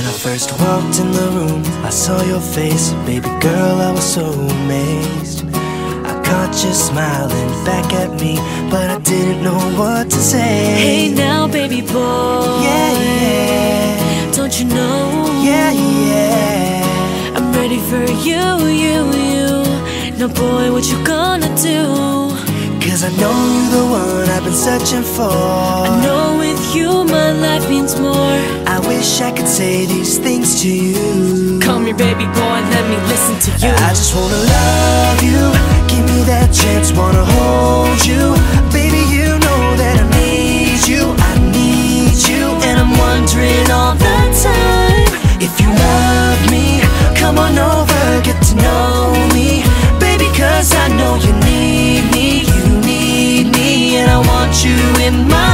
just walked in the room, I saw your face, baby girl, I was so amazed. I caught you smiling back at me, but I didn't know what to say. Hey now, baby boy. Yeah, yeah. Don't you know? Yeah, yeah. I'm ready for you, you, you. Now, boy, what you gonna do? Cause I know you're the one I've been searching for. I know with you my life means more. I wish I could say these things to you. Come here baby boy, let me listen to you. I just wanna love you. Give me that chance, wanna hold you. Baby, you know that I need you. I need you And I'm wondering all the time. If you love me Come on over, get to know me. Baby, cause I know you need me You need me And I want you in my